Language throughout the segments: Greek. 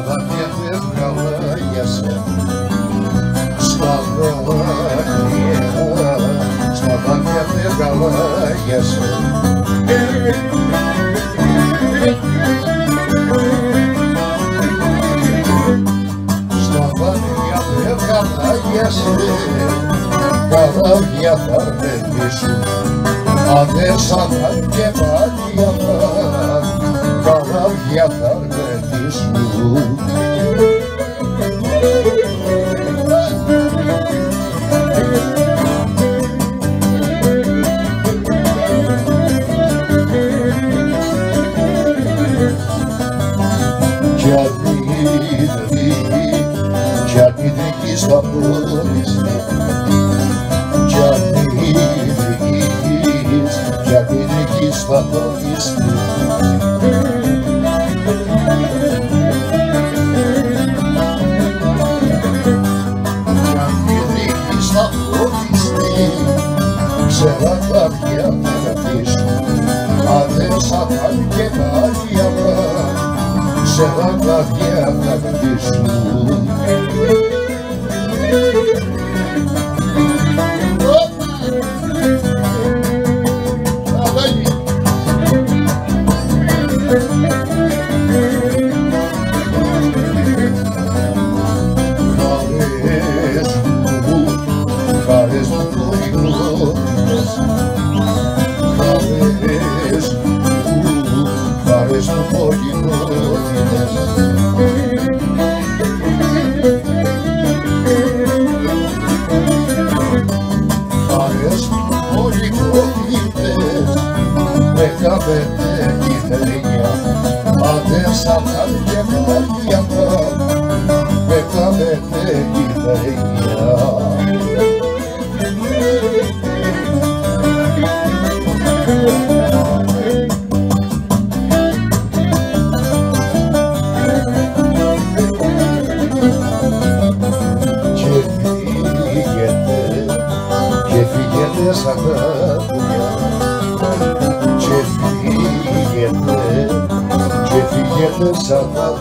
δάκρυα έβγαλα για σένα στα δάκρυα, στα δάκρυα έβγαλα για σένα στα δάκρυα έβγαλα για σένα καράβια θα ρθίσουν αδέσαν και μάτια καράβια θα ρθίσουν κι ανίδη, κι ανίδη στα πόδια κι ανίδης, κι ανίδης θα δώσεις κι ξέρα τα πια θα αφήσουν αδέσα πάλι και μάτια ξέρα τα πια θα αφήσουν με καβέντε κυφεριά Αδέσα τα και μάτια με καβέντε κυφεριά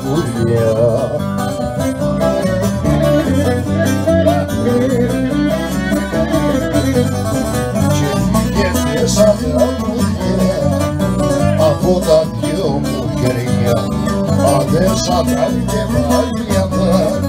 buraya Cemiyete sallanır yere Apodan yığımı geriye Ade satar kemal yapar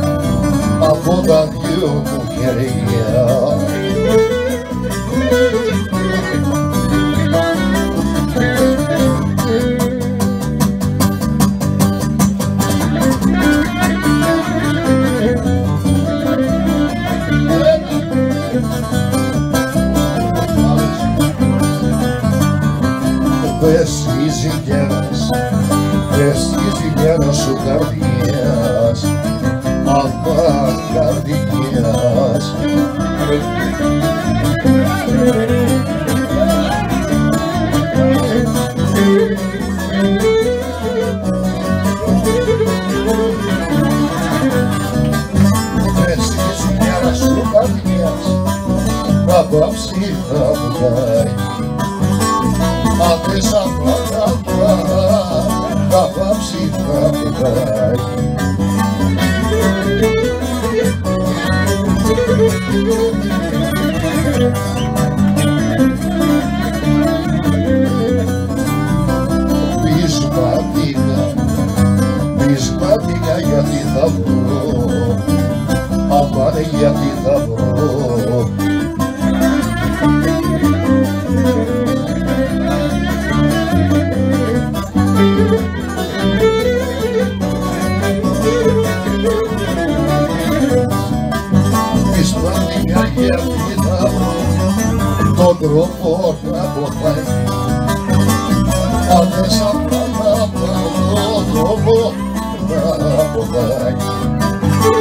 Πες η ζυγιάς, πες η ζυγιάς σου καρδιάς να πάψει θα βγάει Πεισματικά,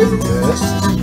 Yes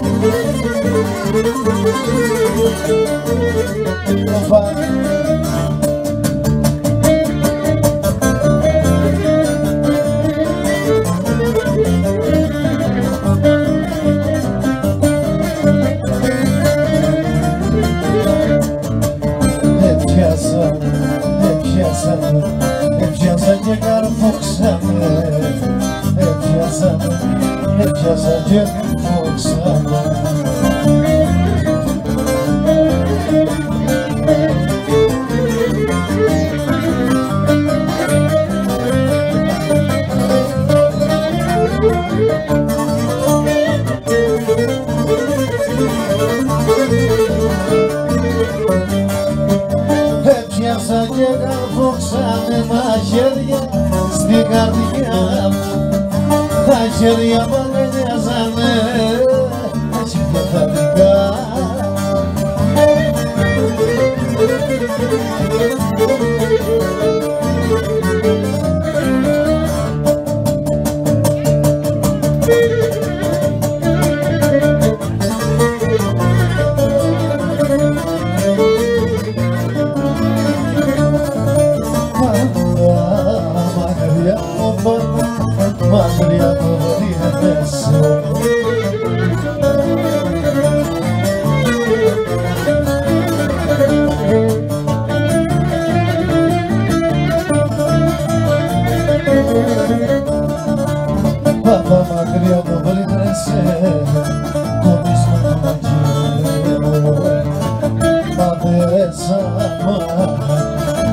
Hep yazan, hep yazan, hep yazan kardigan, sti kardigan Hacer yaman yazanı, aşkla kardigan Thank you.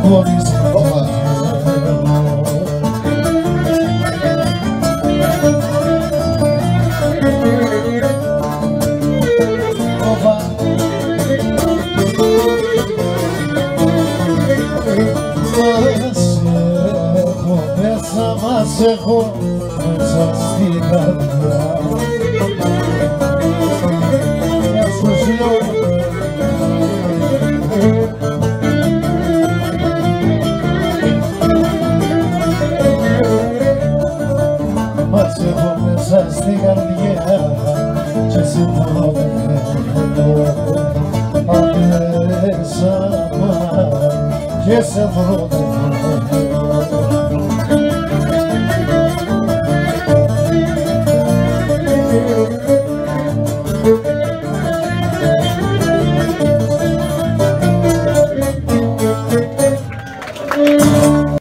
Gomes Borrado. Começa, mas errou ese dolor de